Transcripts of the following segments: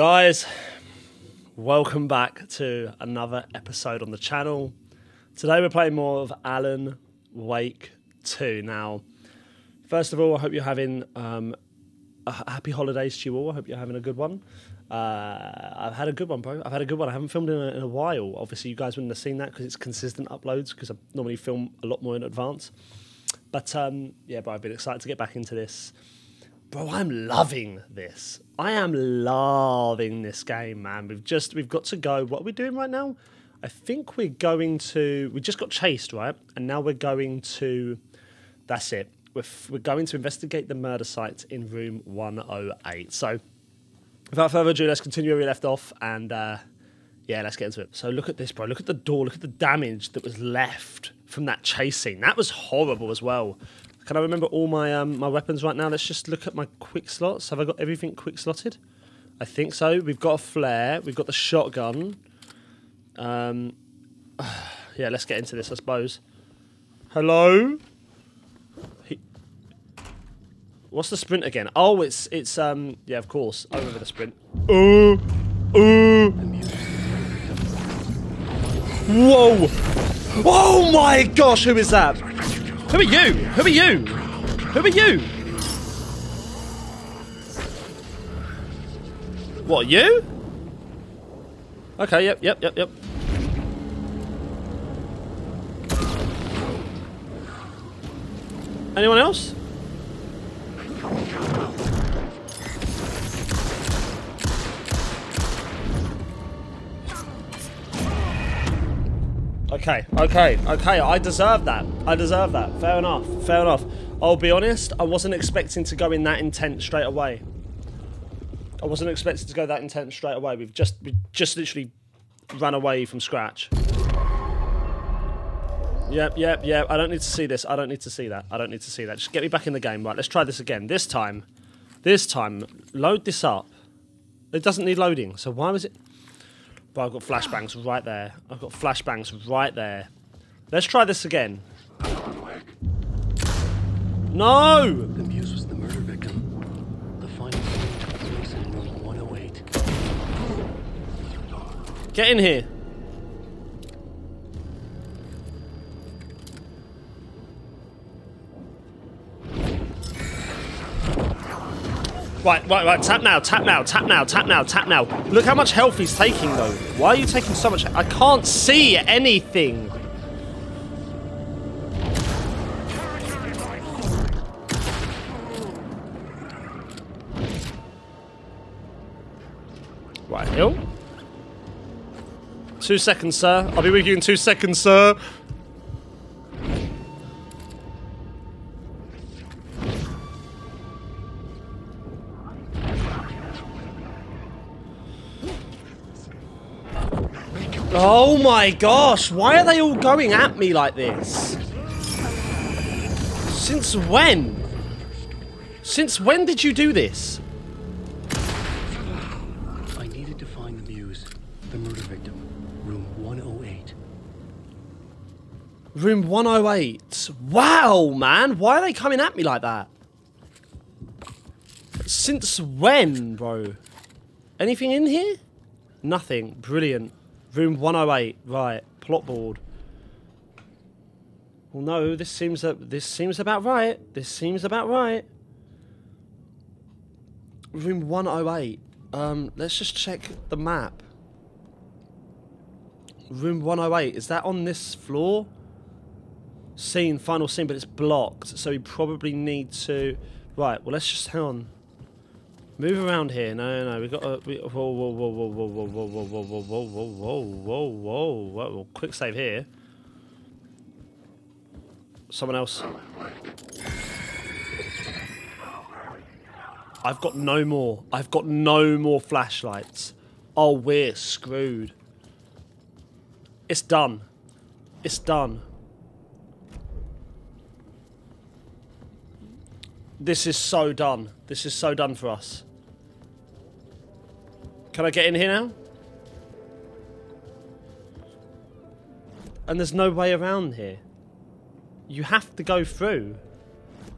Guys, welcome back to another episode on the channel. Today we're playing more of Alan Wake 2. Now, first of all, I hope you're having um, a happy holidays to you all. I hope you're having a good one. Uh, I've had a good one, bro. I've had a good one. I haven't filmed in a, in a while. Obviously, you guys wouldn't have seen that because it's consistent uploads because I normally film a lot more in advance. But um, yeah, but I've been excited to get back into this. Bro, I'm loving this. I am loving this game, man. We've just we've got to go. What are we doing right now? I think we're going to. We just got chased, right? And now we're going to. That's it. We're, we're going to investigate the murder site in room 108. So, without further ado, let's continue where we left off. And uh, yeah, let's get into it. So, look at this, bro. Look at the door. Look at the damage that was left from that chase scene. That was horrible as well. Can I remember all my um, my weapons right now? Let's just look at my quick slots. Have I got everything quick slotted? I think so. We've got a flare. We've got the shotgun. Um, yeah, let's get into this, I suppose. Hello. He- What's the sprint again? Oh, it's it's um yeah, of course. I remember the sprint. Uh, uh. Whoa! Oh my gosh, who is that? Who are you? Who are you? Who are you? What, you? Okay, yep, yep, yep, yep. Anyone else? Okay, okay, okay. I deserve that. I deserve that. Fair enough. Fair enough. I'll be honest. I wasn't expecting to go in that intent straight away. I wasn't expecting to go that intent straight away. We've just we just literally ran away from scratch. Yep, yep, yep. I don't need to see this. I don't need to see that. I don't need to see that. Just get me back in the game. Right, let's try this again. This time, this time, load this up. It doesn't need loading. So why was it? But I've got flashbangs right there. I've got flashbangs right there. Let's try this again. No! The Muse was the murder victim. The final scene took place in room 108. Get in here. Right, right, right. Tap now, tap now, tap now, tap now, tap now. Look how much health he's taking, though. Why are you taking so much? I can't see anything. Right, Hill. Two seconds, sir. I'll be with you in two seconds, sir. Oh my gosh, why are they all going at me like this? Since when? Since when did you do this? I needed to find the Muse, the murder victim. Room 108. Room 108. Wow, man. Why are they coming at me like that? Since when, bro? Anything in here? Nothing. Brilliant. Room 108. Right. Plot board. Well, no. This seems this seems about right. This seems about right. Room 108. Um, let's just check the map. Room 108. Is that on this floor? Scene, final scene, but it's blocked. So we probably need to. Right. Well, let's just hang on. Move around here. No, no, no. We got. to we, whoa, whoa, whoa, whoa, whoa, whoa, whoa, whoa, whoa, whoa, whoa, whoa, whoa, whoa, whoa, whoa. Quick save here. Someone else. I've got no more. I've got no more flashlights. Oh, we're screwed. It's done. It's done. This is so done. This is so done for us. Can I get in here now? And there's no way around here. You have to go through.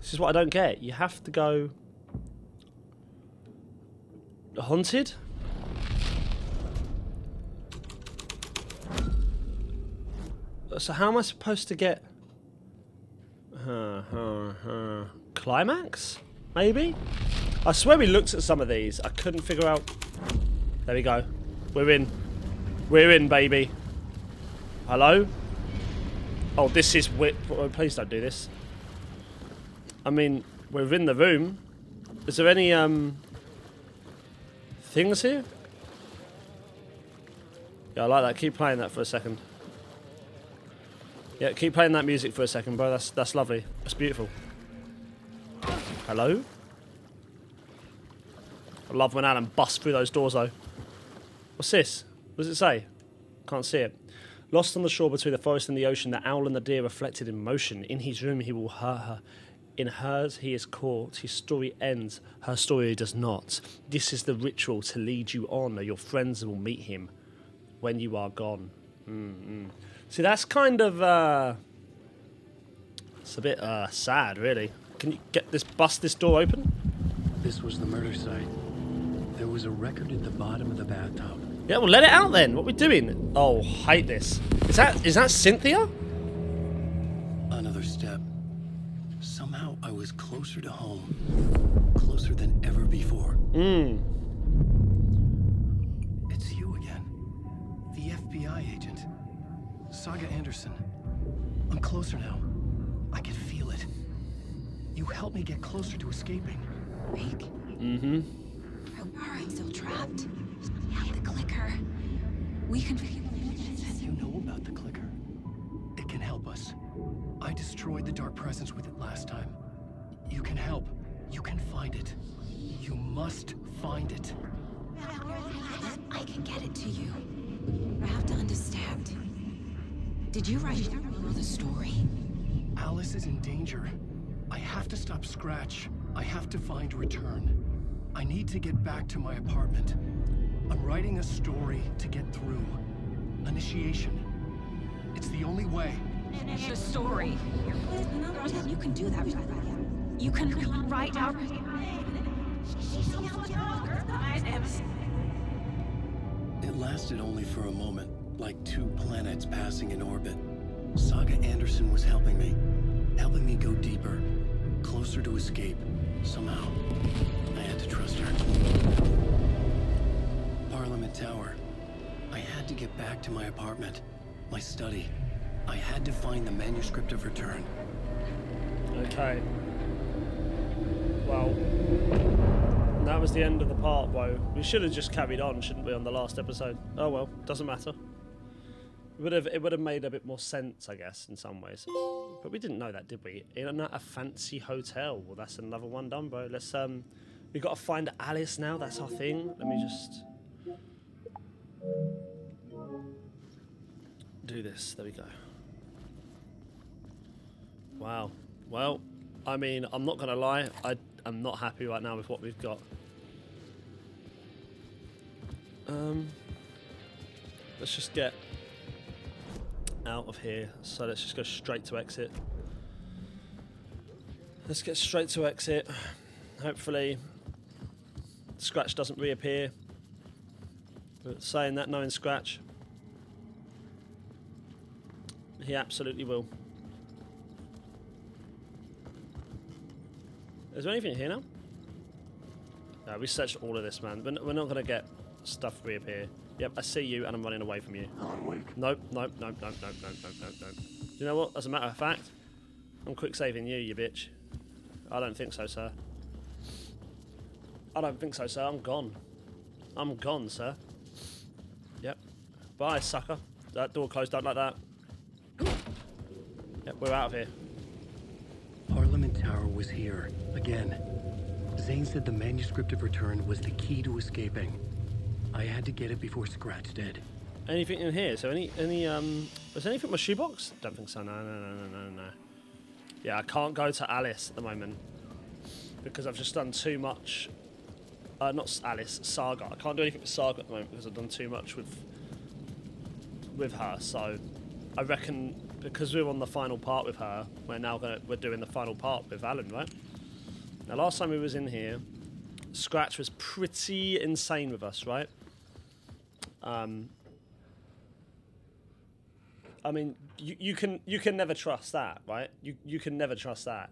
This is what I don't get. You have to go... Haunted? So how am I supposed to get... Uh, uh, uh. Climax? Maybe? I swear we looked at some of these. I couldn't figure out... There we go. We're in. We're in, baby. Hello. Oh, this is weird. Oh, please don't do this. I mean, we're in the room. Is there any um things here? Yeah, I like that. Keep playing that for a second. Yeah, keep playing that music for a second, bro. That's that's lovely. That's beautiful. Hello? I love when Alan busts through those doors, though. What's this? What does it say? Can't see it. Lost on the shore between the forest and the ocean, the owl and the deer reflected in motion. In his room, he will hurt her. In hers, he is caught. His story ends. Her story does not. This is the ritual to lead you on. Your friends will meet him when you are gone. Mm-mm. See, that's kind of. Uh, it's a bit uh, sad, really. Can you get this? Bust this door open? This was the murder site. There was a record at the bottom of the bathtub. Yeah, well, let it out then. What are we doing? Oh, hate this. Is that is that Cynthia? Another step. Somehow I was closer to home. Closer than ever before. Hmm. It's you again. The FBI agent. Saga Anderson. I'm closer now. I can feel it. You helped me get closer to escaping. Wake, Mm-hmm. Are I still trapped? Have the clicker. We can feel You know about the clicker. It can help us. I destroyed the dark presence with it last time. You can help. You can find it. You must find it. I can get it to you. I have to understand. Did you write the story? Alice is in danger. I have to stop Scratch. I have to find Return. I need to get back to my apartment. I'm writing a story to get through. Initiation. It's the only way. The story. You can do that. You can write out. It lasted only for a moment, like two planets passing in orbit. Saga Anderson was helping me. Helping me go deeper. Closer to escape. Somehow. Trust her. Parliament Tower. I had to get back to my apartment. My study. I had to find the manuscript of return. Okay. Well, that was the end of the part, bro. We should have just carried on, shouldn't we, on the last episode? Oh well, doesn't matter. It would have it would have made a bit more sense, I guess, in some ways. But we didn't know that, did we? In a, a fancy hotel. Well, that's another one done, bro. Let's um, we got to find Alice now. That's our thing. Let me just do this. There we go. Wow. Well, I mean, I'm not gonna lie. I am not happy right now with what we've got. Um, let's just get out of here. So let's just go straight to exit. Let's get straight to exit. Hopefully, Scratch doesn't reappear. But saying that, knowing Scratch, he absolutely will. Is there anything here now? No, we searched all of this, man. We're, we're not going to get stuff reappear. Yep, I see you and I'm running away from you. Nope, nope, nope, nope, nope, nope, nope, nope, nope. You know what? As a matter of fact, I'm quick saving you, you bitch. I don't think so, sir. I don't think so, sir. I'm gone. I'm gone, sir. Yep. Bye, sucker. That door closed. Don't like that. Yep, we're out of here. Parliament Tower was here, again. Zane said the manuscript of return was the key to escaping. I had to get it before Scratch did. Anything in here? So any any um was anything in my shoebox? Don't think so. No, no, no, no, no, no. Yeah, I can't go to Alice at the moment because I've just done too much. Uh, not Alice, Saga. I can't do anything with Saga at the moment because I've done too much with with her. So I reckon because we're on the final part with her, we're now gonna we're doing the final part with Alan, right? Now, last time we was in here, Scratch was pretty insane with us, right? Um, I mean, you, you can you can never trust that, right? You you can never trust that.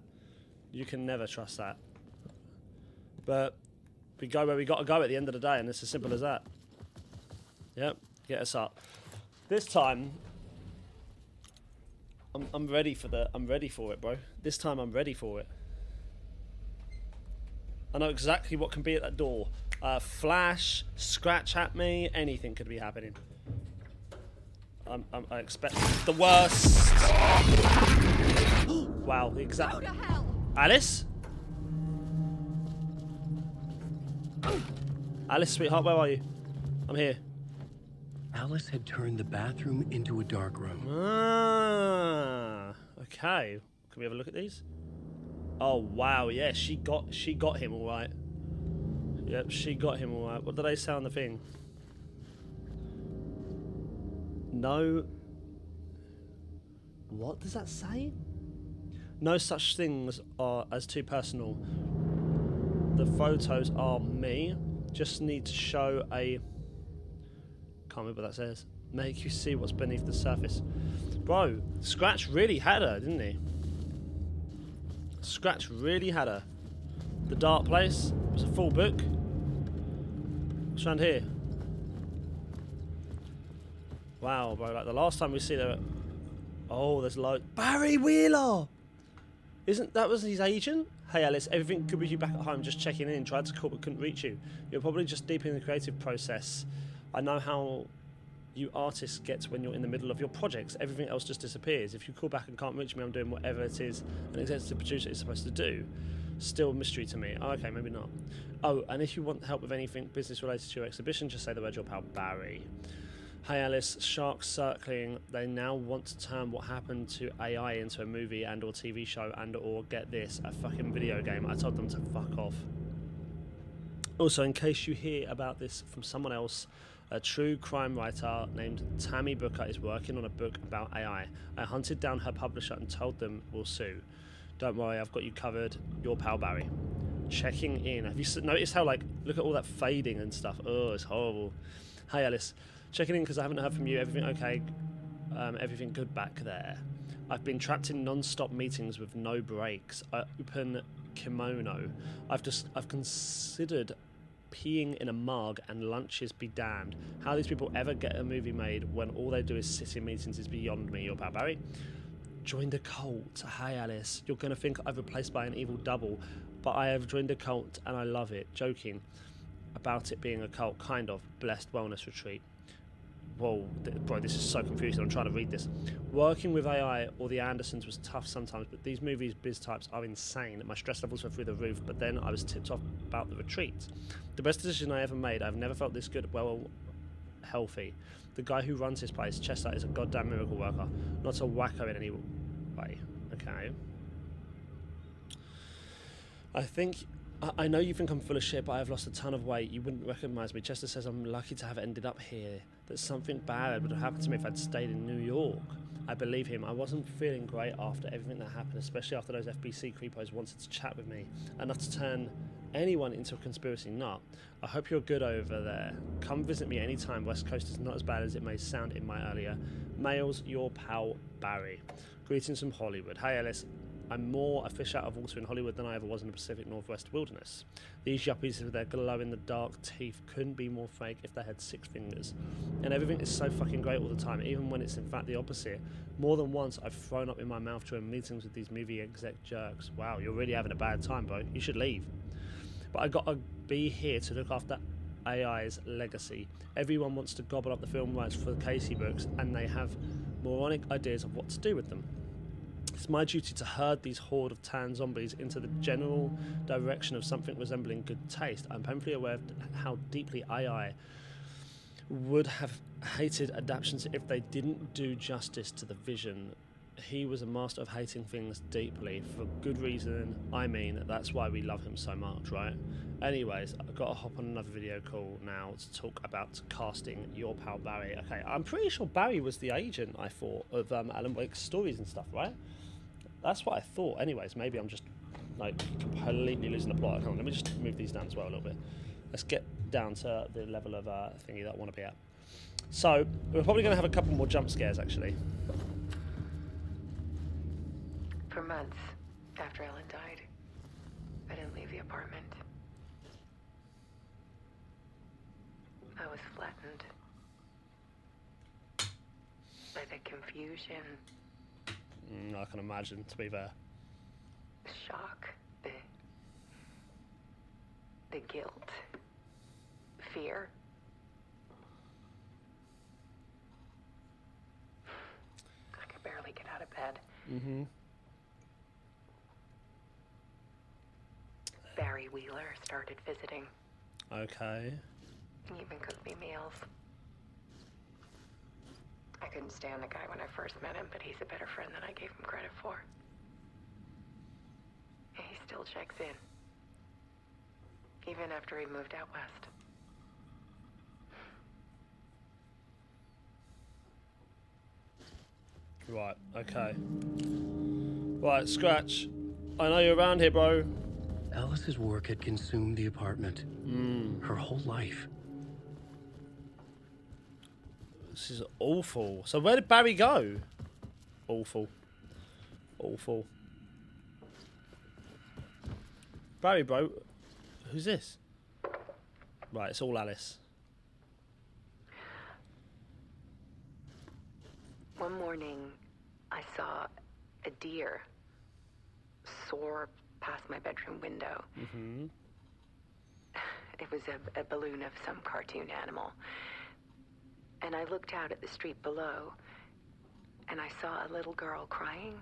You can never trust that. But we go where we got to go at the end of the day, and it's as simple as that. Yep, get us up. This time, I'm I'm ready for the I'm ready for it, bro. This time I'm ready for it. I know exactly what can be at that door. Uh, flash, scratch at me, anything could be happening. I'm, I'm, I expect the worst. wow, exactly. Alice? Alice, sweetheart, where are you? I'm here. Alice had turned the bathroom into a dark room. Ah, okay. Can we have a look at these? Oh wow, yeah, she got she got him all right. Yep, she got him all right. What did they say on the thing? No. What does that say? No such things are as too personal. The photos are me. Just need to show a. Can't remember what that says. Make you see what's beneath the surface. Bro, Scratch really had her, didn't he? Scratch really had her. The Dark Place was a full book. What's around here? Wow, bro, like the last time we see there. Oh, there's loads. Barry Wheeler! Isn't that was his agent? Hey Alice, everything good with you back at home, just checking in. Tried to call but couldn't reach you. You're probably just deep in the creative process. I know how you artists get when you're in the middle of your projects. Everything else just disappears. If you call back and can't reach me, I'm doing whatever it is an executive producer is supposed to do. Still a mystery to me. Oh, okay, maybe not. Oh, and if you want help with anything business related to your exhibition, just say the word your pal Barry. Alice, sharks circling. They now want to turn what happened to AI into a movie and or TV show and or get this, a fucking video game. I told them to fuck off. Also, in case you hear about this from someone else, a true crime writer named Tammy Booker is working on a book about AI. I hunted down her publisher and told them we'll sue. Don't worry, I've got you covered. Your pal Barry. Checking in. Have you noticed how, like, look at all that fading and stuff? Oh, it's horrible. Hey, Alice. Checking in because I haven't heard from you. Everything okay? Um, everything good back there? I've been trapped in non-stop meetings with no breaks. I Open kimono. I've just I've considered peeing in a mug and lunches be damned. How these people ever get a movie made when all they do is sit in meetings is beyond me. Your pal Barry. Joined a cult. Hi Alice. You're gonna think I've replaced by an evil double, but I have joined a cult and I love it. Joking about it being a cult, kind of. Blessed wellness retreat. Whoa, bro, this is so confusing. I'm trying to read this. Working with AI or the Andersons was tough sometimes, but these movies, biz types are insane. My stress levels were through the roof, but then I was tipped off about the retreat. The best decision I ever made. I've never felt this good, well, healthy. The guy who runs this place, Chester, is a goddamn miracle worker, not a wacko in any way. Okay. I think I- know you think I'm full of shit, but I have lost a ton of weight. You wouldn't recognise me. Chester says I'm lucky to have ended up here. That something bad would have happened to me if I'd stayed in New York. I believe him. I wasn't feeling great after everything that happened, especially after those FBC creepos wanted to chat with me, enough to turn anyone into a conspiracy nut. I hope you're good over there. Come visit me anytime. West Coast is not as bad as it may sound in my earlier mails. Your pal Barry. Greetings from Hollywood. Hey Alice. I'm more a fish out of water in Hollywood than I ever was in the Pacific Northwest wilderness. These yuppies with their glow in the dark teeth couldn't be more fake if they had six fingers. And everything is so fucking great all the time, even when it's in fact the opposite. More than once, I've thrown up in my mouth during meetings with these movie exec jerks. Wow, you're really having a bad time, bro. You should leave. But I gotta be here to look after AI's legacy. Everyone wants to gobble up the film rights for the Casey books, and they have moronic ideas of what to do with them. It's my duty to herd these horde of tan zombies into the general direction of something resembling good taste. I'm painfully aware of how deeply AI would have hated adaptations if they didn't do justice to the vision. He was a master of hating things deeply for good reason. I mean, that's why we love him so much, right? Anyways, I've got to hop on another video call now to talk about casting your pal Barry. Okay, I'm pretty sure Barry was the agent, I thought, of um, Alan Wake's stories and stuff, right? That's what I thought. Anyways, maybe I'm just like completely losing the plot. On, let me just move these down as well a little bit. Let's get down to the level of uh, thingy that I want to be at. So we're probably going to have a couple more jump scares actually. For months after Alan died, I didn't leave the apartment. I was flattened by the confusion, Mm, I can imagine, to be the shock, the the guilt, fear. I could barely get out of bed. Mm-hmm. Barry Wheeler started visiting. Okay. He even cooked me meals. I couldn't stand the guy when I first met him, but he's a better friend than I gave him credit for. And he still checks in. Even after he moved out west. Right, okay. Right, Scratch. I know you're around here, bro. Alice's work had consumed the apartment. Hmm. Her whole life. This is awful. So where did Barry go? Awful. Awful. Barry, bro. Who's this? Right, it's all Alice. One morning, I saw a deer soar past my bedroom window. Mm-hmm. It was a, a balloon of some cartoon animal. And I looked out at the street below, and I saw a little girl crying.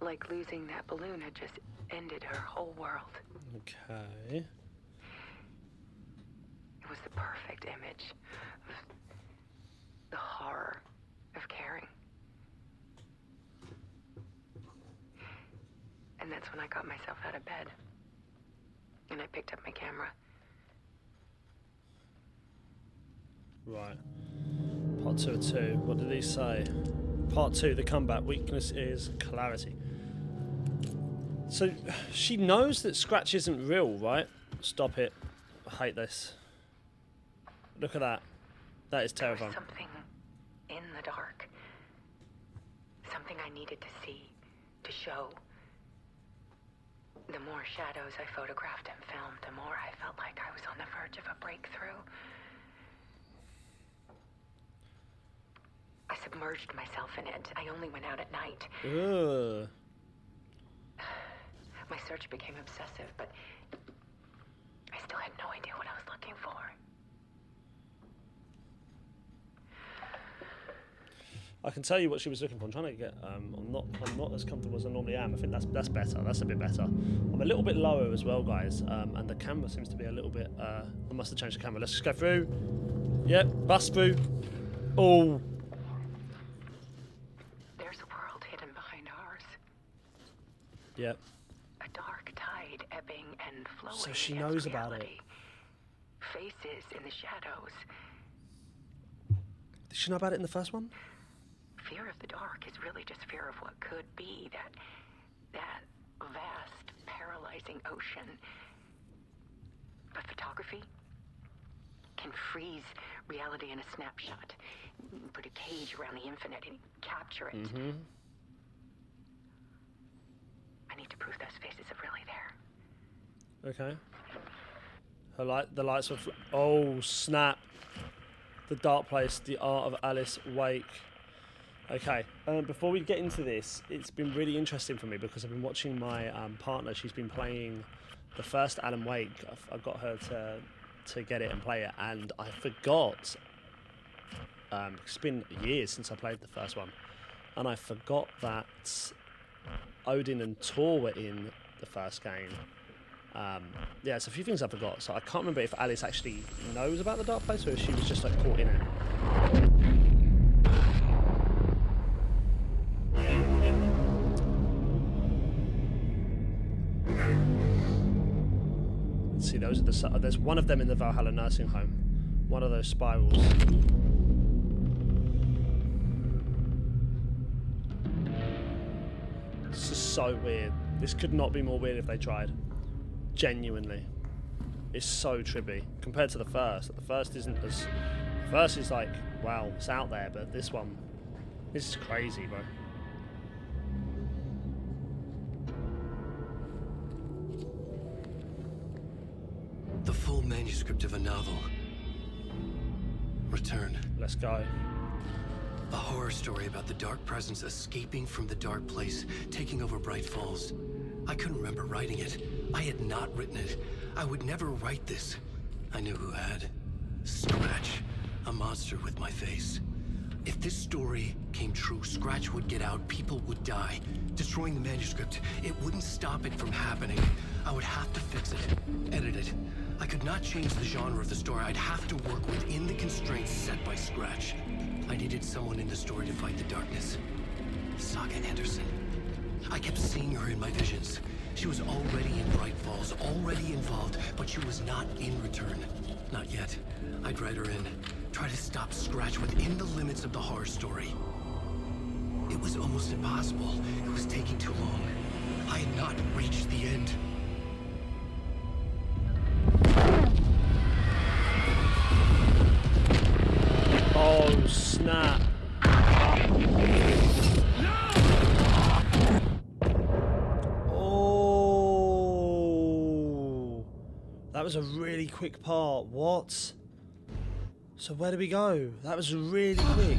Like losing that balloon had just ended her whole world. Okay. It was the perfect image of the horror of caring. And that's when I got myself out of bed. And I picked up my camera. Right. Part two of two. What did he say? Part two, the comeback. Weakness is clarity. So she knows that Scratch isn't real, right? Stop it. I hate this. Look at that. That is There was terrifying. something in the dark. Something I needed to see, to show. The more shadows I photographed and filmed, the more I felt like I was on the verge of a breakthrough. I submerged myself in it. I only went out at night. Ugh. My search became obsessive, but I still had no idea what I was looking for. I can tell you what she was looking for. I'm trying to get. Um, I'm not. I'm not as comfortable as I normally am. I think that's that's better. That's a bit better. I'm a little bit lower as well, guys. Um, and the camera seems to be a little bit. Uh, I must have changed the camera. Let's just go through. Yep, bust through. Oh, There's a world hidden behind ours. Yep. A dark tide ebbing and flowing. So she knows about it. Faces in the shadows. Did she know about it in the first one? Fear of the dark is really just fear of what could be. That that vast, paralyzing ocean. But photography can freeze reality in a snapshot. Put a cage around the infinite and capture it. Mm-hmm. I need to prove those faces are really there. Okay. Her light. The lights. Fl- oh snap! The dark place. The art of Alice Wake. Okay. Um, before we get into this, it's been really interesting for me because I've been watching my um, partner. She's been playing the first Alan Wake. I've, I got her to to get it and play it, and I forgot. Um, it's been years since I played the first one, and I forgot that Odin and Tor were in the first game. Um, yeah, there's a few things I forgot. So I can't remember if Alice actually knows about the Dark Place or if she was just like caught in it. Let's see, those are the. There's one of them in the Valhalla nursing home. One of those spirals. so weird. This could not be more weird if they tried. Genuinely. It's so trippy compared to the first. The first isn't as. first is like, wow, it's out there, but this one. This is crazy, bro. The full manuscript of a novel. Return. Let's go. A horror story about the dark presence escaping from the dark place, taking over Bright Falls. I couldn't remember writing it. I had not written it. I would never write this. I knew who had. Scratch. A monster with my face. If this story came true, Scratch would get out, people would die. Destroying the manuscript, it wouldn't stop it from happening. I would have to fix it, edit it. I could not change the genre of the story. I'd have to work within the constraints set by Scratch. I needed someone in the story to fight the darkness. Saga Anderson. I kept seeing her in my visions. She was already in Bright Falls, already involved, but she was not in return. Not yet. I'd write her in. Try to stop Scratch within the limits of the horror story. It was almost impossible. It was taking too long. I had not reached the end. Was a really quick part. What? So where do we go? That was really quick.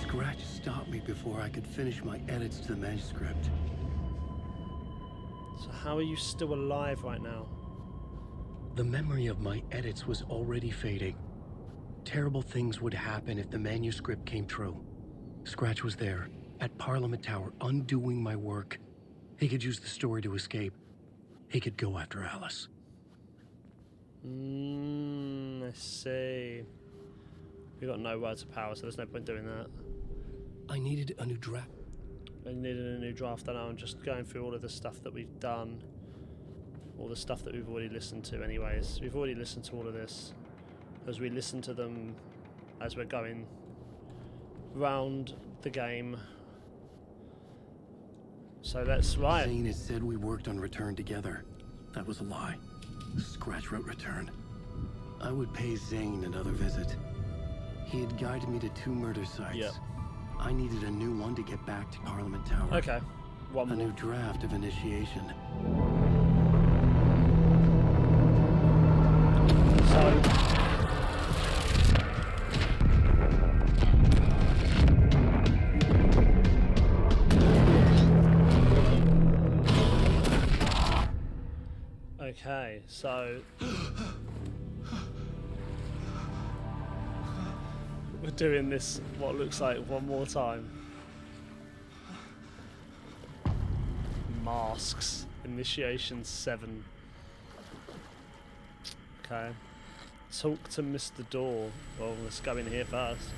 Scratch stopped me before I could finish my edits to the manuscript. So how are you still alive right now? The memory of my edits was already fading. Terrible things would happen if the manuscript came true. Scratch was there, at Parliament Tower, undoing my work. He could use the story to escape. He could go after Alice. Mmm, I see. We got no words of power, so there's no point doing that. I needed a new draft. I needed a new draft. I know. I'm just going through all of the stuff that we've done, all the stuff that we've already listened to. Anyways, we've already listened to all of this as we listen to them as we're going round the game. So let's right. Zane had said we worked on Return together. That was a lie. Scratch wrote Return. I would pay Zane another visit. He had guided me to two murder sites. Yep. I needed a new one to get back to Parliament Tower. Okay, one A more. new draft of initiation. We're doing this what looks like one more time. Masks, initiation seven. Okay. Talk to Mr. Door. Well, let's go in here first.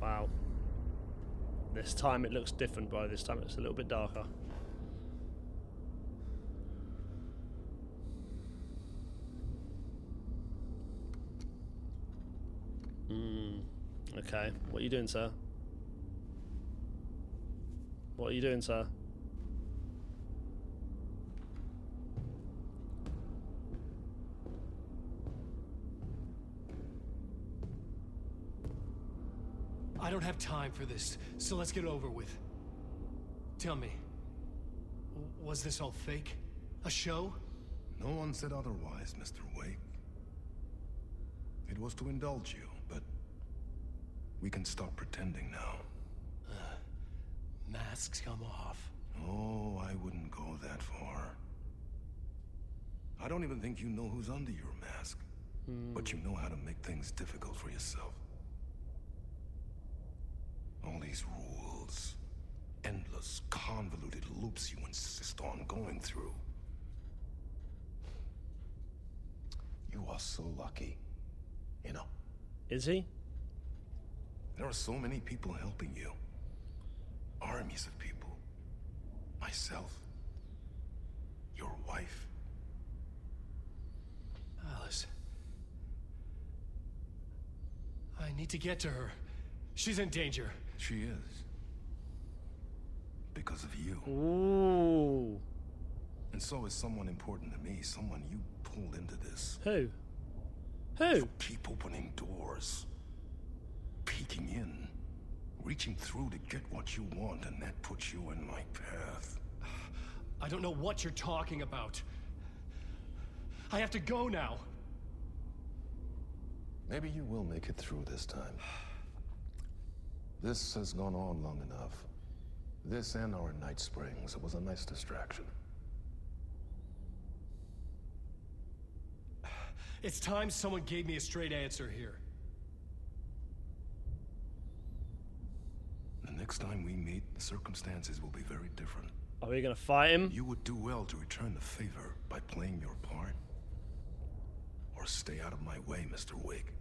Wow. This time it looks different, By This time it's a little bit darker. Hmm. Okay. What are you doing, sir? What are you doing, sir? I don't have time for this, so let's get over with. Tell me, was this all fake? A show? No one said otherwise, Mr. Wake. It was to indulge you, but we can stop pretending now. Uh, masks come off. Oh, I wouldn't go that far. I don't even think you know who's under your mask. But you know how to make things difficult for yourself. All these rules. Endless, convoluted loops you insist on going through. You are so lucky. You know, Is he? there are so many people helping you. Armies of people. Myself. Your wife. Alice. I need to get to her. She's in danger. She is. Because of you. Ooh. And so is someone important to me, someone you pulled into this. Who? Who? Keep opening doors. Peeking in. Reaching through to get what you want, and that puts you in my path. I don't know what you're talking about. I have to go now. Maybe you will make it through this time. This has gone on long enough. This and our night springs. It was a nice distraction. It's time someone gave me a straight answer here. The next time we meet, the circumstances will be very different. Are we gonna fight him? You would do well to return the favor by playing your part. Or stay out of my way, Mr. Wake.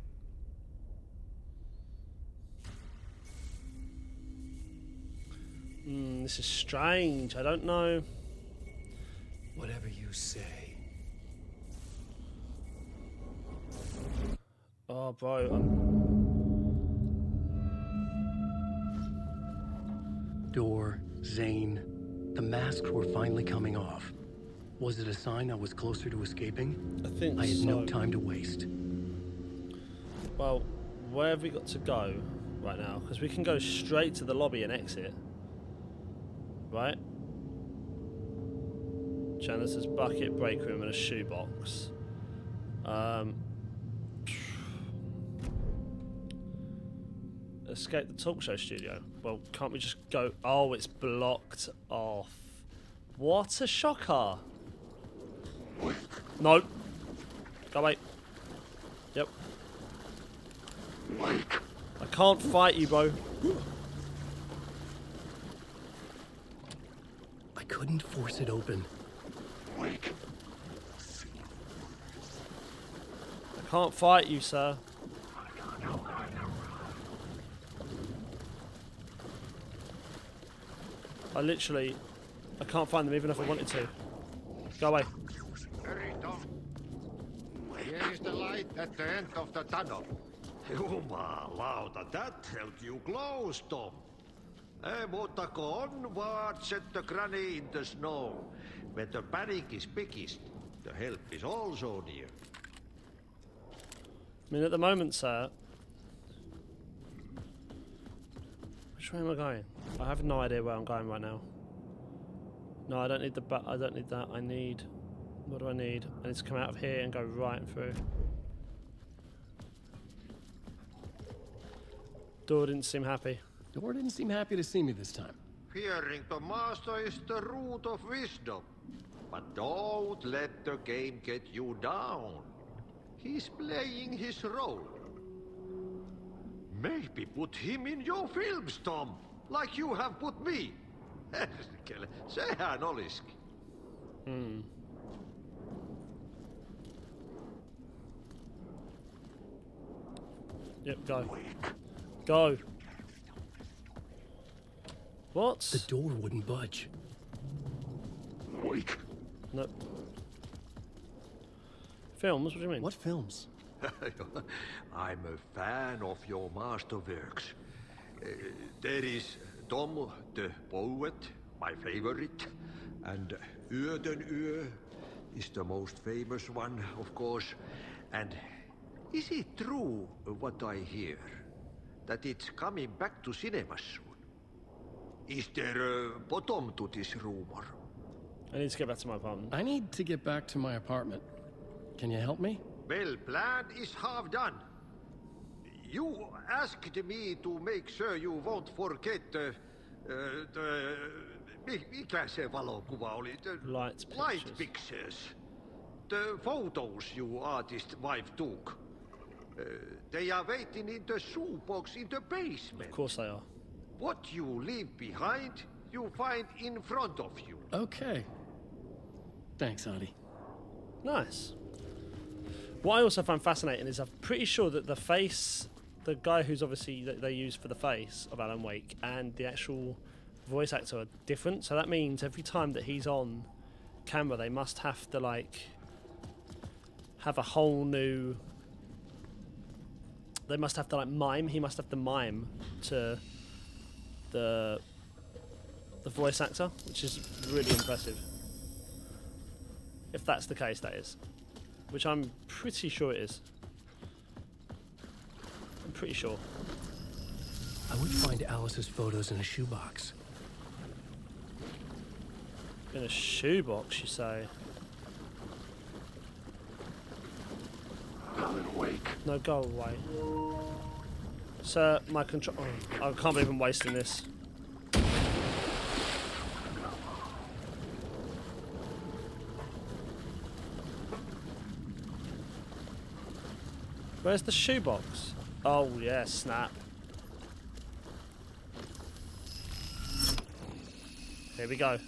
Hmm, this is strange. I don't know. Whatever you say. Oh, bro. I'm... Door, Zane. The masks were finally coming off. Was it a sign I was closer to escaping? I think I had no time to waste. Well, where have we got to go right now? Because we can go straight to the lobby and exit. Right? Janitor's bucket, break room, and a shoebox. Um, escape the talk show studio. Well, can't we just go? Oh, it's blocked off. What a shocker! No. Go away. Yep. I can't fight you, bro. Couldn't force it open. I can't fight you, sir. I literally, I can't find them even if I wanted to. Go away. Here is the light at the end of the tunnel. Jumalauta, that held you close, Tom. Eh, Ei muuta kuin onward, set the granny in the snow. When the panic is biggest, the help is also near. I mean, at the moment, sir. Which way am I going? I have no idea where I'm going right now. No, I don't need the but. I don't need that. I need. What do I need? I need to come out of here and go right through. Door didn't seem happy. Door didn't seem happy to see me this time. Fearing the master is the root of wisdom. But don't let the game get you down. He's playing his role. Maybe put him in your films, Tom, like you have put me. Herkele, sehän olisikin. Hmm. Yep, go. Go. What? The door wouldn't budge. Nope. Films? What do you mean? What films? I'm a fan of your masterworks. Uh, there is Tom the Poet, my favorite, and Ödesö is the most famous one, of course. And is it true what I hear? That it's coming back to cinemas soon? Is there a bottom to this rumor? I need to get back to my apartment. I need to get back to my apartment. Can you help me? Well, plan is half done. You asked me to make sure you won't forget the... Uh, the mi- mikä se valokuva oli? The Light light pictures. pictures. The photos you artist wife took. Uh, they are waiting in the shoebox in the basement. Of course they are. What you leave behind, you find in front of you. Okay. Thanks, Ahti. Nice. What I also find fascinating is I'm pretty sure that the face, the guy who's obviously that they use for the face of Alan Wake, and the actual voice actor are different. So that means every time that he's on camera, they must have to like have a whole new. They must have to like mime. He must have to mime to the the voice actor, which is really impressive. If that's the case, that is. Which I'm pretty sure it is. I'm pretty sure. I would find Alice's photos in a shoebox. In a shoebox, you say? Alan Wake. No, go away. Sir, my control. Oh, I can't believe I'm wasting this. Where's the shoebox? Oh, yeah, snap. Here we go. I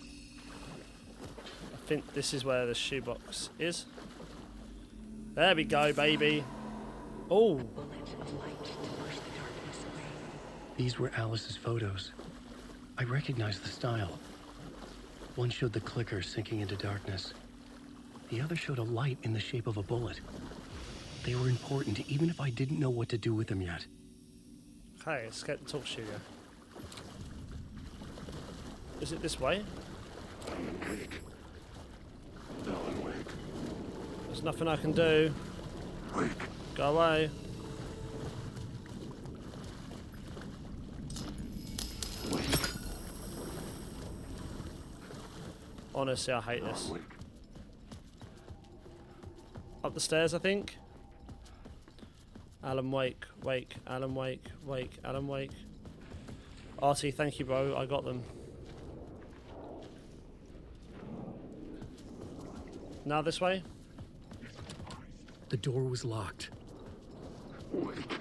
think this is where the shoebox is. There we go, baby. Oh, Bullets of light to push the darkness away. These were Alice's photos. I recognized the style. One showed the clicker sinking into darkness. The other showed a light in the shape of a bullet. They were important, even if I didn't know what to do with them yet. Hi, let's get the talk studio. Is it this way? Alan Wake. Alan Wake. There's nothing I can do. Wake. Go away. Honestly, I hate this. Up the stairs, I think. Alan Wake, Wake, Alan Wake, Wake, Alan Wake. Ahti, thank you, bro. I got them. Now this way? The door was locked. Wake.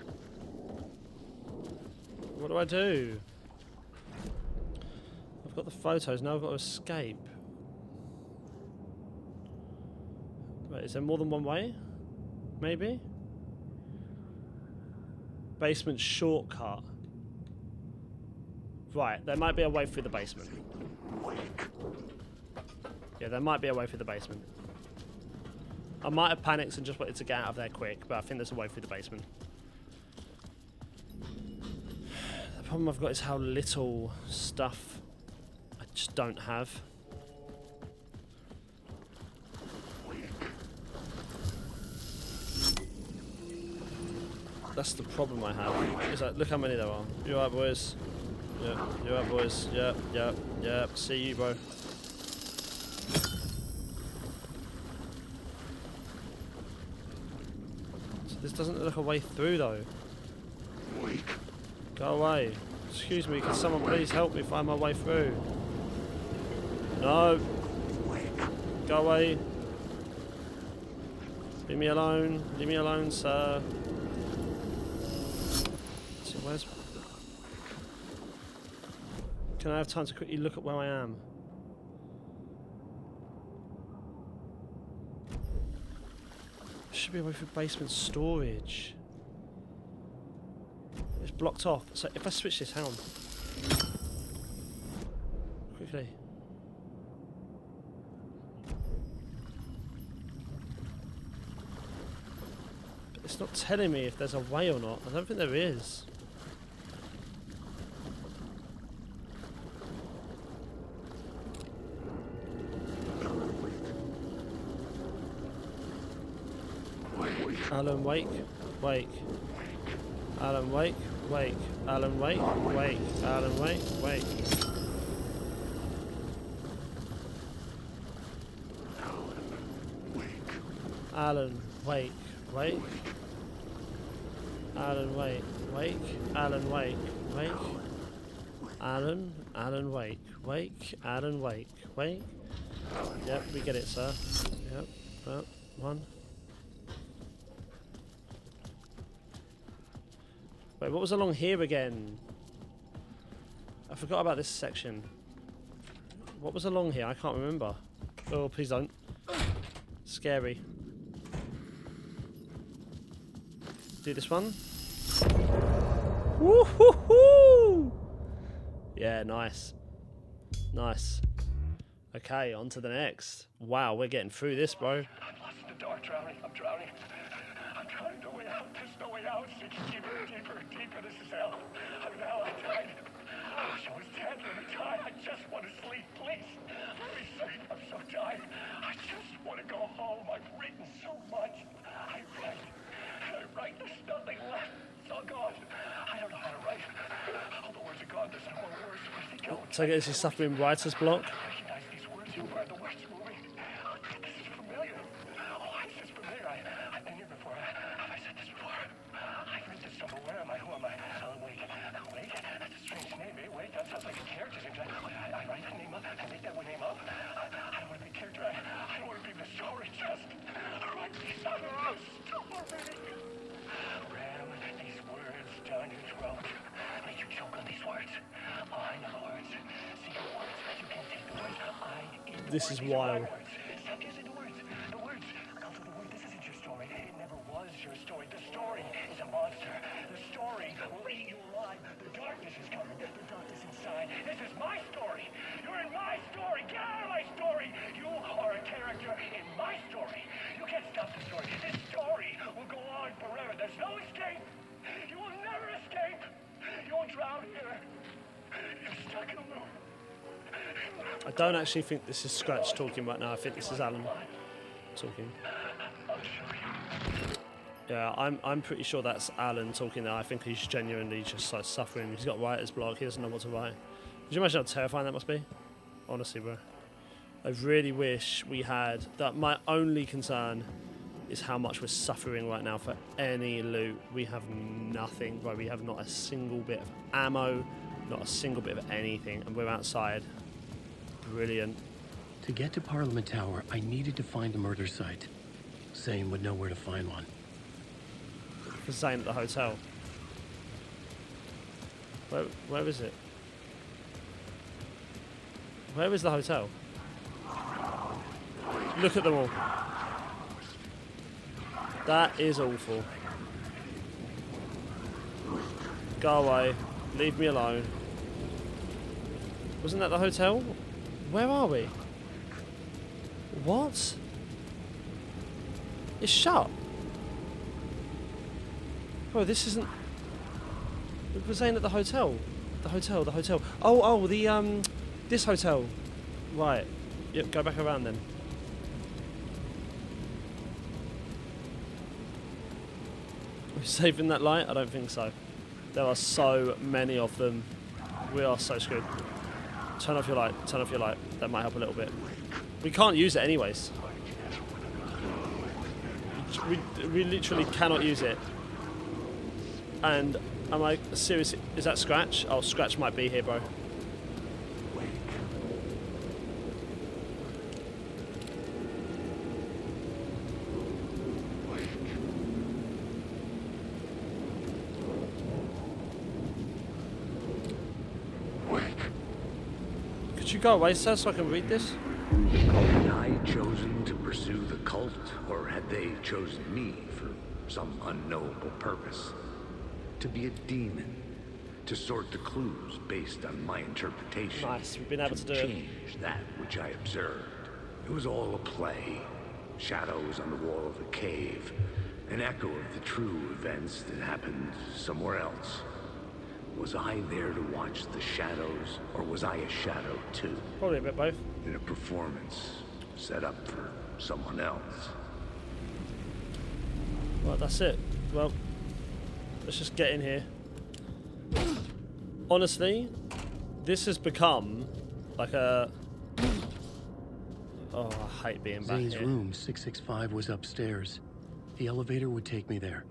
What do I do? I've got the photos, now I've got to escape. Wait, is there more than one way? Maybe? Basement shortcut. Right, there might be a way through the basement. Yeah, there might be a way through the basement. I might have panicked and just wanted to get out of there quick, but I think there's a way through the basement. The problem I've got is how little stuff I just don't have. That's the problem I have. Like, look how many there are. You alright, boys? Yeah, you alright, boys? Yep, yep, yep. See you, bro. So this doesn't look a way through though. Wake. Go away. Excuse me, can someone please help me find my way through? No. Go away. Leave me alone. Leave me alone, sir. So where's... Can I have time to quickly look at where I am? Should be away from basement storage. It's blocked off. So if I switch this, hang on. Quickly. But it's not telling me if there's a way or not. I don't think there is. Alan Wake, Wake. Alan Wake, Wake. Alan Wake, Wake. Alan Wake, Wake. Alan Wake, Wake. Alan Wake, Wake. Alan Wake, Wake. Alan, Alan Wake, Wake. Alan Wake, Wake. Yep, we get it, sir. Yep, well, one. Wait, what was along here again? I forgot about this section. What was along here? I can't remember. Oh, please don't. Scary. Do this one. Woo-hoo-hoo! Yeah, nice. Nice. Okay, on to the next. Wow, we're getting through this, bro. I'm drowning. I'm drowning. I'm drowning. No way out. There's no way out. Deeper, deeper. This is hell. I'm hell. I died. Oh, I wish I was dead. Let me die. I just want to sleep, please. Let me sleep. I'm so tired. I just want to go home. I've written so much. I write. I write. There's nothing left. It's all gone. I don't know how to write. All the words are gone. There's no more words. Where did they go? So I guess he's suffering writer's block. This is wild. Don't actually think this is Scratch talking right now. I think this is Alan talking. Yeah, I'm I'm pretty sure that's Alan talking there. I think he's genuinely just like suffering. He's got writer's block. He doesn't know what to write. Could you imagine how terrifying that must be? Honestly, bro. I really wish we had that. My only concern is how much we're suffering right now for any loot. We have nothing, bro. We have not a single bit of ammo, not a single bit of anything, and we're outside. Brilliant. To get to Parliament Tower, I needed to find the murder site. Zane would know where to find one. For Zane at the hotel. Where, where is it? Where is the hotel? Look at them all. That is awful. Go away. Leave me alone. Wasn't that the hotel? Where are we? What? It's shut. Bro, this isn't. We were saying at the hotel. The hotel, the hotel. Oh, oh, the, um, this hotel. Right. Yep, go back around then. Are we saving that light? I don't think so. There are so many of them. We are so screwed. Turn off your light. Turn off your light. That might help a little bit. We can't use it anyways. We, we literally cannot use it. And am I serious? Is that Scratch? Oh, Scratch might be here, bro. You go away, so I can read this? Had I chosen to pursue the cult, or had they chosen me for some unknowable purpose? To be a demon, to sort the clues based on my interpretation. Nice, we've been able to do it. change that which I observed. It was all a play. Shadows on the wall of the cave. An echo of the true events that happened somewhere else. Was I there to watch the shadows, or was I a shadow too? Probably a bit both. in a performance set up for someone else. Right, that's it. Well, let's just get in here. Honestly, this has become like a. Oh, I hate being back Zane's here. room, 665, was upstairs. The elevator would take me there.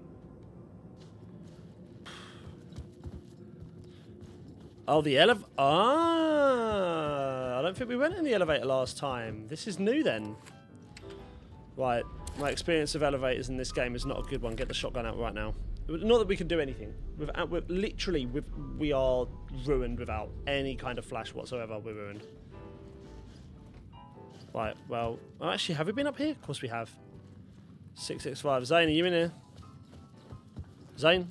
Oh, the elevator. Ah, I don't think we went in the elevator last time. This is new then. Right, my experience of elevators in this game is not a good one. Get the shotgun out right now. Not that we can do anything. Without, we're literally, we we are ruined without any kind of flash whatsoever. We're ruined. Right, well, oh, actually, have we been up here? Of course we have. 665. Zane, are you in here? Zane?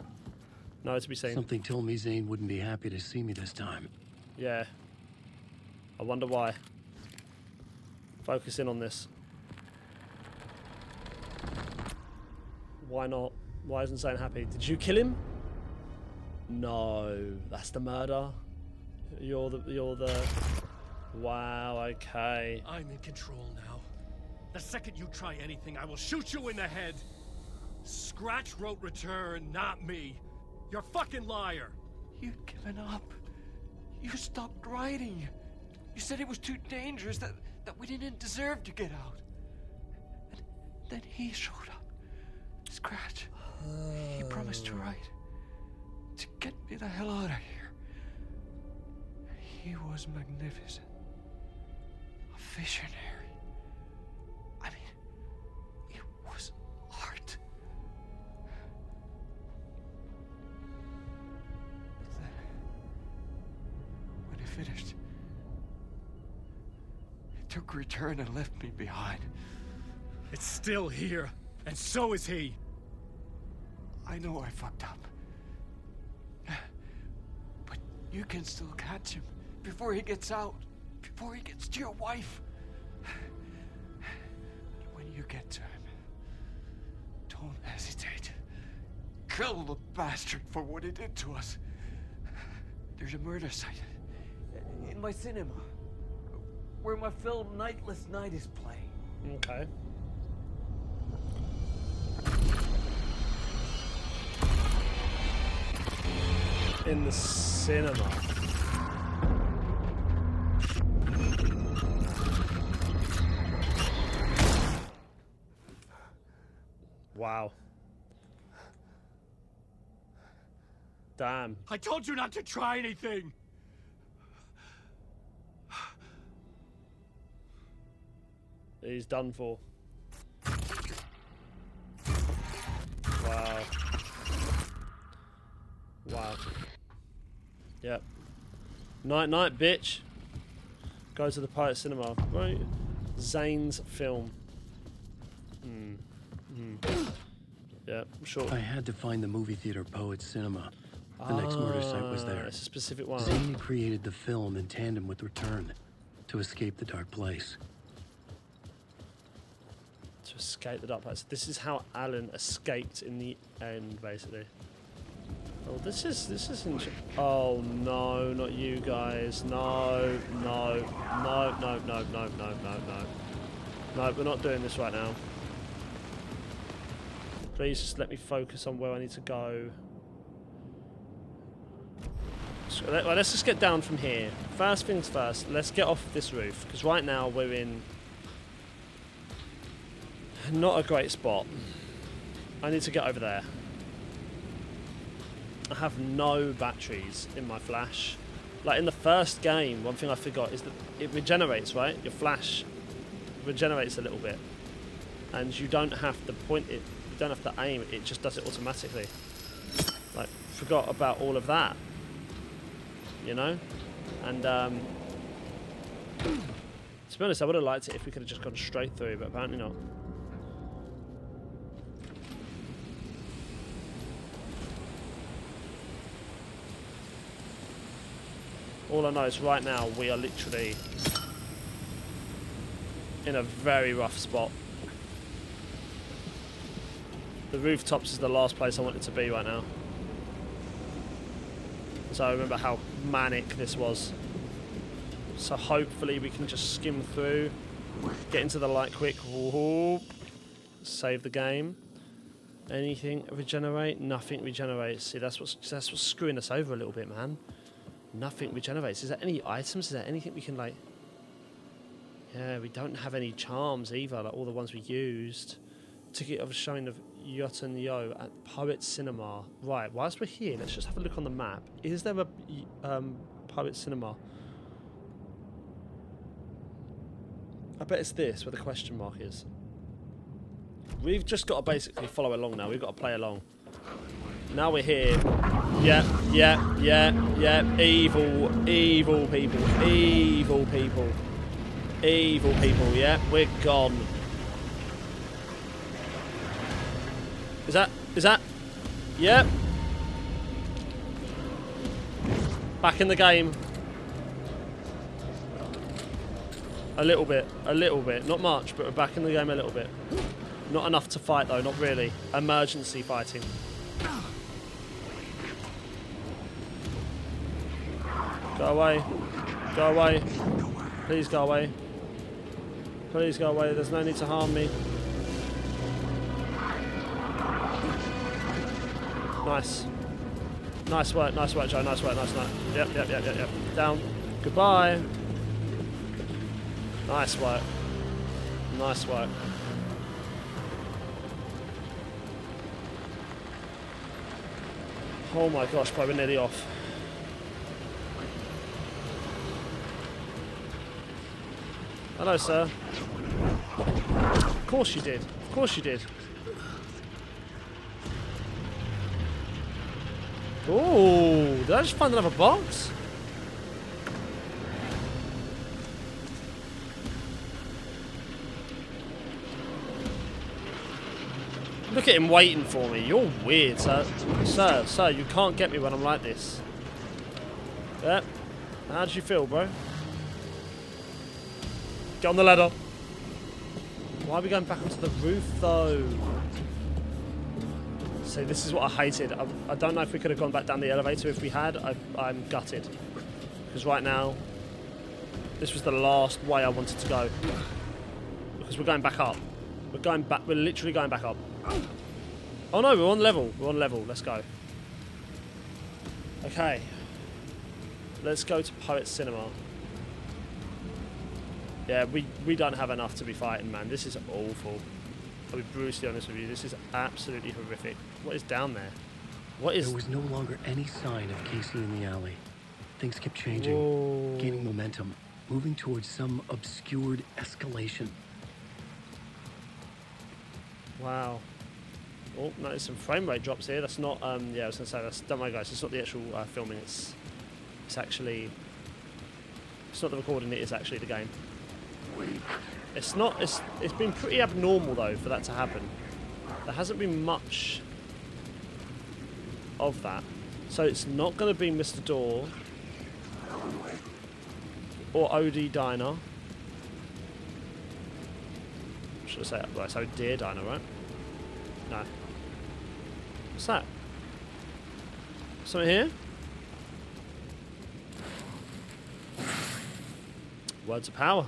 No, to be seen. Something told me Zane wouldn't be happy to see me this time. Yeah. I wonder why. Focus in on this. Why not? Why isn't Zane happy? Did you kill him? No, that's the murder. You're the you're the Wow, okay. I'm in control now. The second you try anything, I will shoot you in the head. Scratch wrote return, not me. You're a fucking liar. You'd given up. You stopped writing. You said it was too dangerous, that, that we didn't deserve to get out. And then he showed up. Scratch. He promised to write. To get me the hell out of here. He was magnificent. A visionary. Finished, he took return and left me behind. It's still here, and so is he. I know I fucked up. But you can still catch him before he gets out, before he gets to your wife. When you get to him, don't hesitate. Kill the bastard for what he did to us. There's a murder site my cinema where my film Nightless Night is playing. Okay. In the cinema. Wow. Damn. I told you not to try anything. He's done for. Wow. Wow. Yep. Night night, bitch. Go to the Poet Cinema. Right. Zane's film. Hmm. Hmm. Yeah, sure. I had to find the movie theater Poet Cinema. The next murder site was Ah, there. It's a specific one. Zane created the film in tandem with Return to escape the dark place. To escape the dark place. This is how Alan escaped in the end, basically. Oh, this is this is. Oh no, not you guys. No, no, no, no, no, no, no, no, no. No, we're not doing this right now. Please just let me focus on where I need to go. So, well, let's just get down from here. First things first, let's get off this roof because right now we're in not a great spot. I need to get over there. I have no batteries in my flash. Like in the first game, one thing I forgot is that it regenerates, right? Your flash regenerates a little bit. And you don't have to point it, you don't have to aim it, just does it automatically. Like, forgot about all of that. You know? And, um, to be honest, I would have liked it if we could have just gone straight through, but apparently not. All I know is right now we are literally in a very rough spot. The rooftops is the last place I wanted to be right now. So I remember how manic this was. So hopefully we can just skim through, get into the light quick, save the game. Anything regenerate? Nothing regenerates. See, that's what's that's what's screwing us over a little bit, man. Nothing regenerates. Is there any items? Is there anything we can like? Yeah, we don't have any charms either. Like all the ones we used. Ticket of a showing of Yötön Yö at Poet Cinema. Right. Whilst we're here, let's just have a look on the map. Is there a um, Poet Cinema? I bet it's this where the question mark is. We've just got to basically follow along now. We've got to play along. Now we're here. Yeah, yeah, yeah, yeah. Evil, evil people. Evil people. Evil people, yeah. We're gone. Is that, is that? Yeah. Back in the game. A little bit, a little bit. Not much, but we're back in the game a little bit. Not enough to fight though, not really. Emergency fighting. Go away. Go away. Please go away. Please go away. There's no need to harm me. Nice. Nice work, nice work, Joe. Nice work, nice work. Yep, yep, yep, yep, yep. Down. Goodbye. Nice work. Nice work. Oh my gosh, probably nearly off. Hello, sir. Of course you did. Of course you did. Oh, did I just find another box? Look at him waiting for me. You're weird, sir. Sir, sir, you can't get me when I'm like this. Yep. How do you feel, bro? Get on the ladder. Why are we going back onto the roof, though? See, this is what I hated. I, I don't know if we could have gone back down the elevator. If we had, I, I'm gutted. Because right now, this was the last way I wanted to go. Because we're going back up. We're going back. We're literally going back up. Oh no, we're on level. We're on level. Let's go. Okay. Let's go to Poet Cinema. Yeah, we, we don't have enough to be fighting, man. This is awful. I'll be brutally honest with you. This is absolutely horrific. What is down there? What is... There was no longer any sign of Casey in the alley. Things kept changing, Whoa. gaining momentum, moving towards some obscured escalation. Wow. Oh, notice some frame rate drops here. That's not, um, yeah, I was going to say, that's, don't worry guys, it's not the actual uh, filming, it's, it's actually, it's not the recording, it is actually the game. It's not, it's, it's been pretty abnormal though for that to happen. There hasn't been much of that. So it's not going to be Mr. Door or OD Diner. Should I say, well, so Deer Diner, right? No. What's that? Something here? Words of power.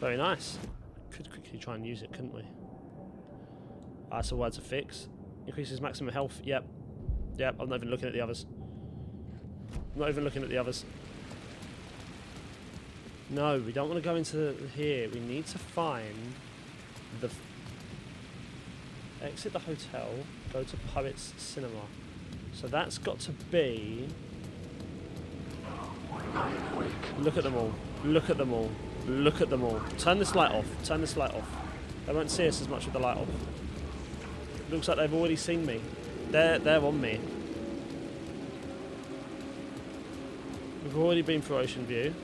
Very nice. Could quickly try and use it, couldn't we? Ah, so words of fix. Increases maximum health. Yep. Yep, I'm not even looking at the others. I'm not even looking at the others. No, we don't want to go into here. We need to find the f- exit the hotel, go to Poets Cinema. So that's got to be. Look at them all. Look at them all. Look at them all. Turn this light off. Turn this light off. They won't see us as much with the light off. Looks like they've already seen me. They're they're on me. We've already been through Ocean View.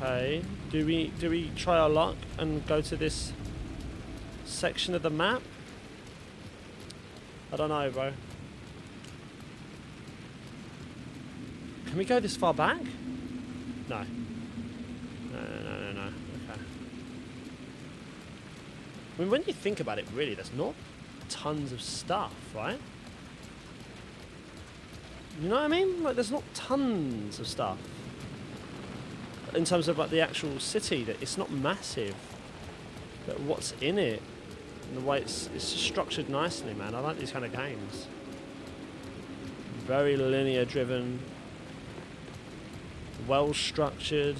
Okay. Do we do we try our luck and go to this section of the map? I don't know, bro. Can we go this far back? No. No, no, no, no. Okay. I mean, when you think about it, really, there's not tons of stuff, right? You know what I mean? Like, there's not tons of stuff in terms of like the actual city. That it's not massive. But what's in it and the way it's it's structured nicely, man. I like these kind of games. Very linear driven, well structured.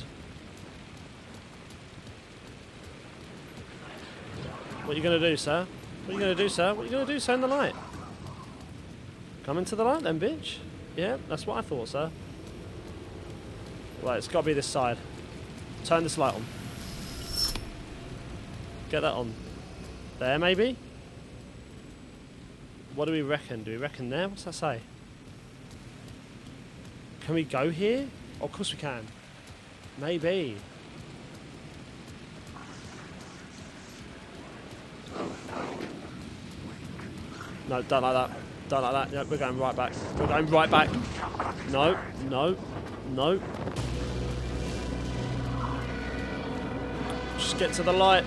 What are you gonna do, sir? What are you gonna do, sir? What are you gonna do, sir, in the light? Come into the light then, bitch. Yeah, that's what I thought, sir. Right, it's gotta be this side. Turn this light on. Get that on. There, maybe? What do we reckon? Do we reckon there? What's that say? Can we go here? Oh, of course we can. Maybe. No, don't like that. Don't like that. Yep, we're going right back. We're going right back. No, no, no. Just get to the light.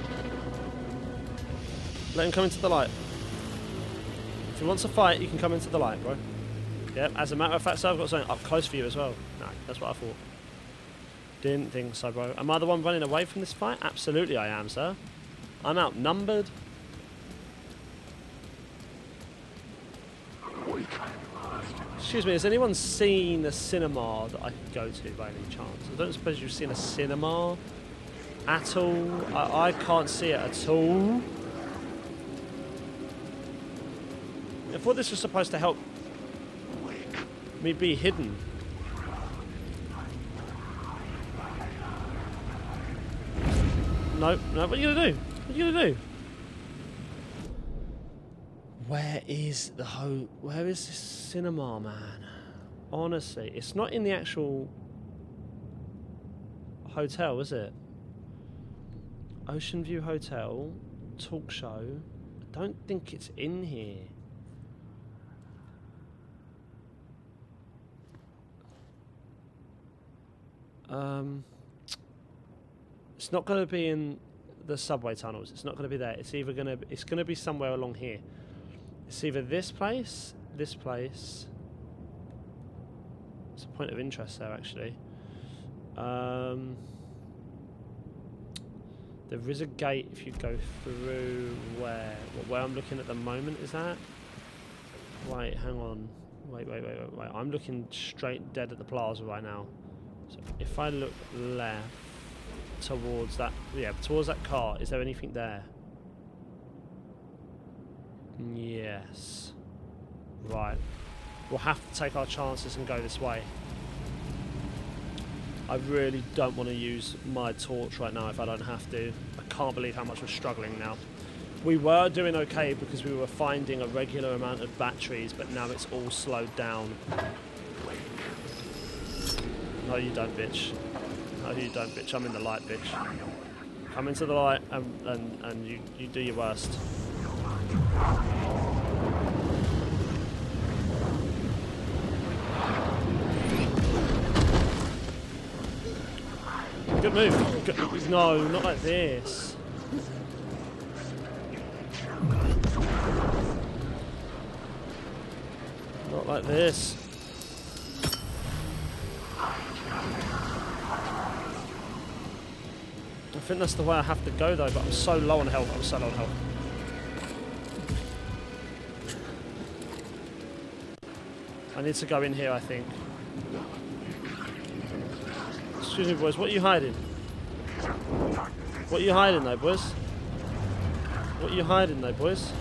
Let him come into the light. If he wants to fight, you can come into the light, bro. Yep, as a matter of fact, so I've got something up close for you as well. No, that's what I thought. Didn't think so, bro. Am I the one running away from this fight? Absolutely I am, sir. I'm outnumbered. Excuse me, has anyone seen a cinema that I could go to by any chance? I don't suppose you've seen a cinema at all. I, I can't see it at all. I thought this was supposed to help me be hidden. No, no, what are you gonna do? What are you gonna do? Where is the ho where is this cinema man? Honestly, it's not in the actual hotel, is it? Ocean View Hotel, talk show. I don't think it's in here. Um, it's not going to be in the subway tunnels. It's not going to be there. It's either going to it's going to be somewhere along here. It's either this place, this place. It's a point of interest there, actually. Um, there is a gate if you go through where where I'm looking at the moment. Is that? Wait, hang on. Wait, wait, wait, wait, wait. I'm looking straight dead at the plaza right now. So if I look left towards that, yeah, towards that car, is there anything there? Yes. Right. We'll have to take our chances and go this way. I really don't want to use my torch right now if I don't have to. I can't believe how much we're struggling now. We were doing okay because we were finding a regular amount of batteries, but now it's all slowed down. No, you don't, bitch. No, you don't, bitch. I'm in the light, bitch. Come into the light and, and, and you, you do your worst. Good move. Good. No, not like this. Not like this. I think that's the way I have to go though, but I'm so low on health. I'm so low on health. I need to go in here, I think. Excuse me, boys. What are you hiding? What are you hiding, though, boys? What are you hiding, though, boys?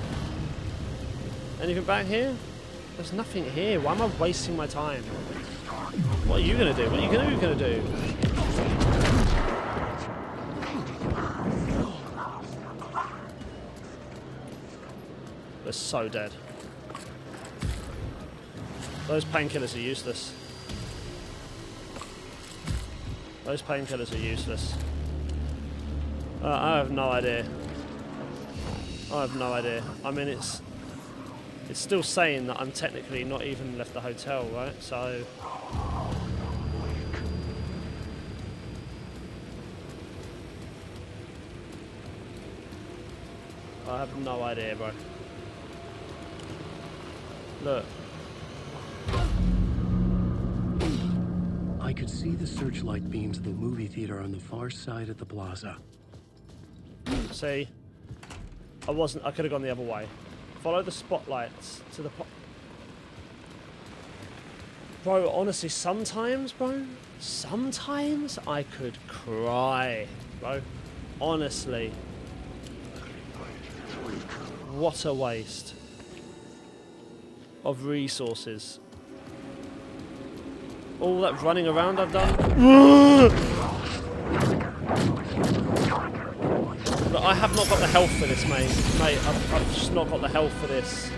Anything back here? There's nothing here. Why am I wasting my time? What are you going to do? What are you going to do? We're so dead. Those painkillers are useless. Those painkillers are useless. Uh, I have no idea. I have no idea. I mean, it's it's still saying that I'm technically not even left the hotel, right? So. I have no idea, bro. Look. I could see the searchlight beams of the movie theater on the far side of the plaza. See? I wasn't, I could have gone the other way. Follow the spotlights to the po- Bro, honestly, sometimes, bro, sometimes I could cry, bro. Honestly. What a waste of resources. All that running around I've done. But I have not got the health for this, mate. Mate, I've, I've just not got the health for this.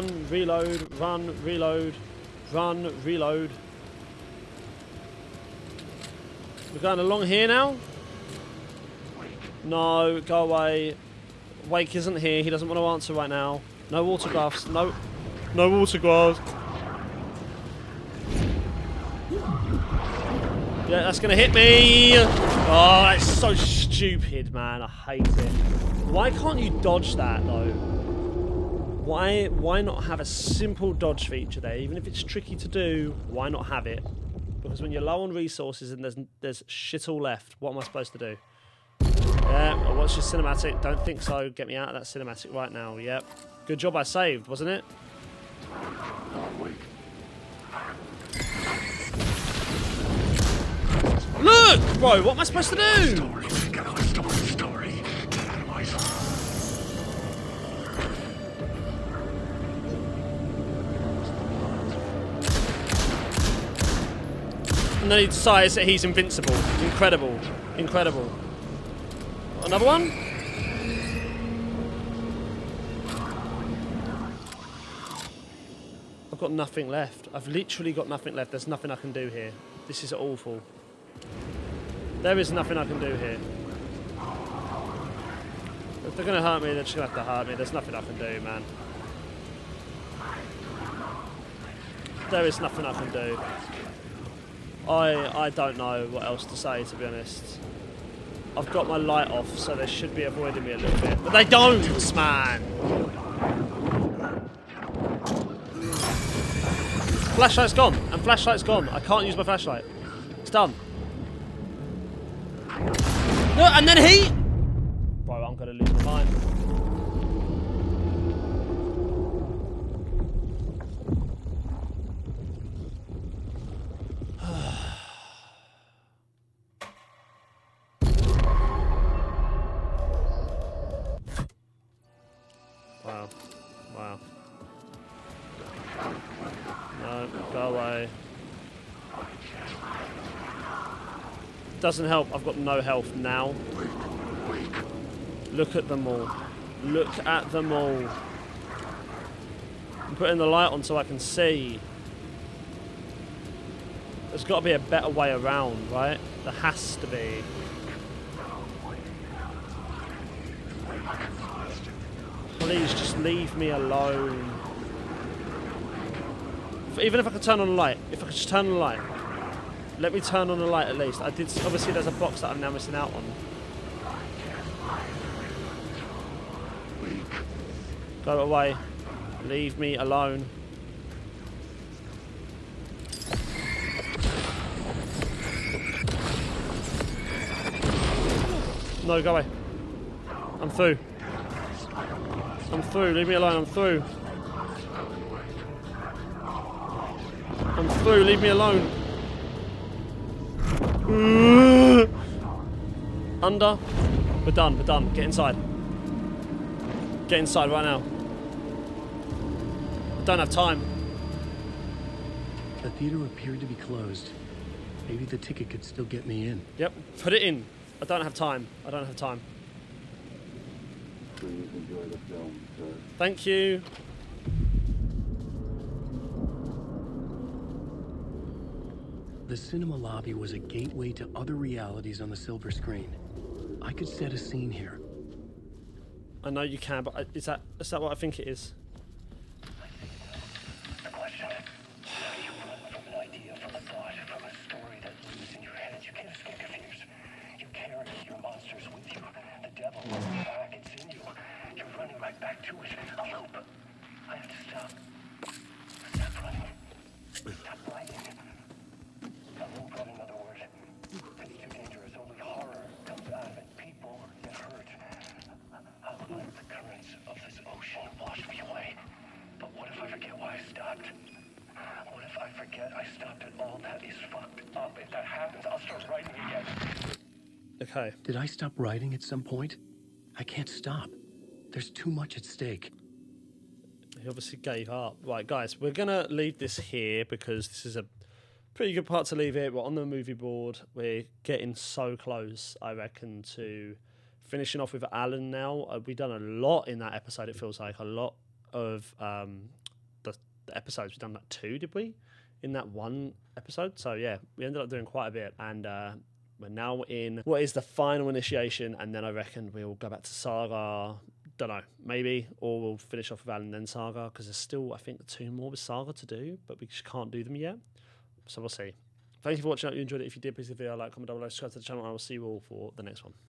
Run, reload, run, reload, run, reload. We're going along here now? No, go away. Wake isn't here. He doesn't want to answer right now. No autographs. No, no autographs. Yeah, that's gonna hit me. Oh, that's so stupid, man. I hate it. Why can't you dodge that though? Why why not have a simple dodge feature there? Even if it's tricky to do, why not have it? Because when you're low on resources and there's there's shit all left, what am I supposed to do? Yeah, oh, what's your cinematic? Don't think so. Get me out of that cinematic right now. Yep. Good job I saved, wasn't it? Look! Bro, what am I supposed to do? And then he decides that he's invincible. Incredible. Incredible. Another one? I've got nothing left. I've literally got nothing left. There's nothing I can do here. This is awful. There is nothing I can do here. If they're gonna hurt me, they're just gonna have to hurt me. There's nothing I can do, man. There is nothing I can do. I I don't know what else to say to be honest. I've got my light off, so they should be avoiding me a little bit, but they don't, man. Flashlight's gone, and flashlight's gone. I can't use my flashlight. It's done. No, and then he. Bro, I'm gonna lose my mind. Doesn't help. I've got no health now. Look at them all. Look at them all. I'm putting the light on so I can see. There's got to be a better way around, right? There has to be. Please just leave me alone. Even if I could turn on the light, if I could just turn on the light, let me turn on the light at least. I did. Obviously, there's a box that I'm now missing out on. Go away. Leave me alone. No, go away. I'm through. I'm through. Leave me alone. I'm through. I'm through. Leave me alone. Mm. Under. We're done. We're done. Get inside. Get inside right now. I don't have time. The theater appeared to be closed. Maybe the ticket could still get me in. Yep. Put it in. I don't have time. I don't have time. Thank you. The cinema lobby was a gateway to other realities on the silver screen. I could set a scene here. I know you can, but is that is that what I think it is? The question. How do you run from an idea, from a thought, from a story that lives in your head? You can't escape your fears. You carry your monsters with you. The devil is back. It's in you. You're running right back to it. A loop. I have to stop. Stop running. Stop writing. A loop, in another word. It's too dangerous. Only horror comes out of it. People get hurt. I'll let the currents of this ocean wash me away. But what if I forget why I stopped? What if I forget I stopped at all that is fucked up? If that happens, I'll start writing again. Okay. Did I stop writing at some point? I can't stop. There's too much at stake. He obviously gave up. Right, guys, we're gonna leave this here because this is a pretty good part to leave it. We're on the movie board. We're getting so close, I reckon, to finishing off with Alan now. Uh, we've done a lot in that episode. It feels like a lot of um, the, the episodes. We've done like two, did we? In that one episode. So yeah, we ended up doing quite a bit, and uh, we're now in what is the final initiation, and then I reckon we'll go back to Saga. Don't know, maybe, or we'll finish off with Alan and then Saga because there's still, I think, two more with Saga to do, but we just can't do them yet. So we'll see. thank you for watching. I hope you enjoyed it. If you did, please leave a video, like, comment down below, subscribe to the channel, and I will see you all for the next one.